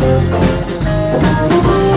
Thank